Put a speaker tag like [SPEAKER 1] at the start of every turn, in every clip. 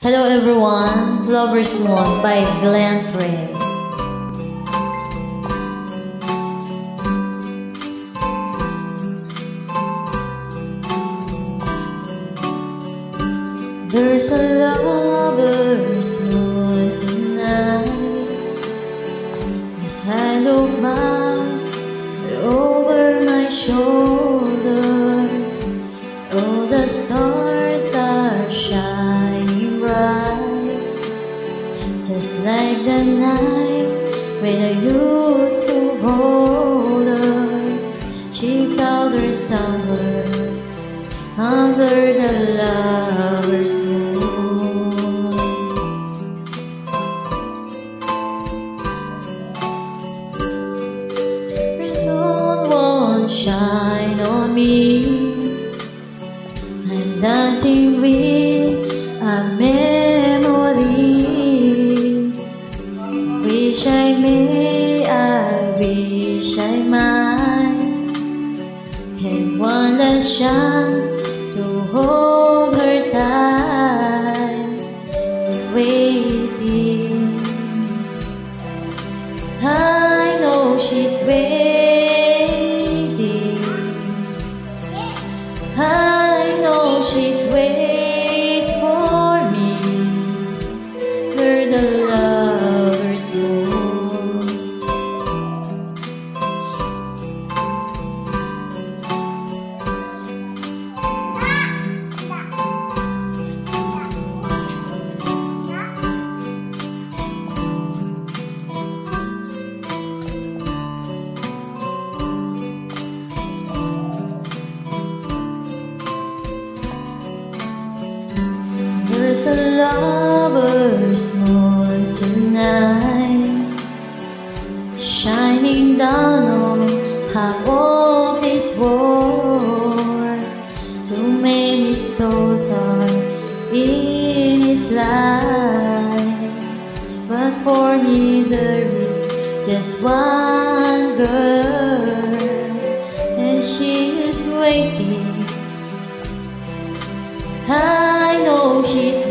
[SPEAKER 1] Hello everyone, Lover's Moon by Glenn Frey. There's a lover's moon tonight. As I look back over my shoulder. All the stars are shining Just like the nights when I used to hold her She's out there somewhere under the lover's moon. Her sun won't shine on me. I'm dancing with Wish I may, I wish I might have one last chance to hold There's a lover's moon tonight Shining down on half of this world. So many souls are in his life But for me there is just one girl And she is waiting. I know she's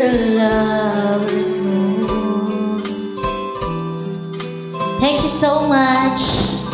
[SPEAKER 1] the lover's. Thank you so much.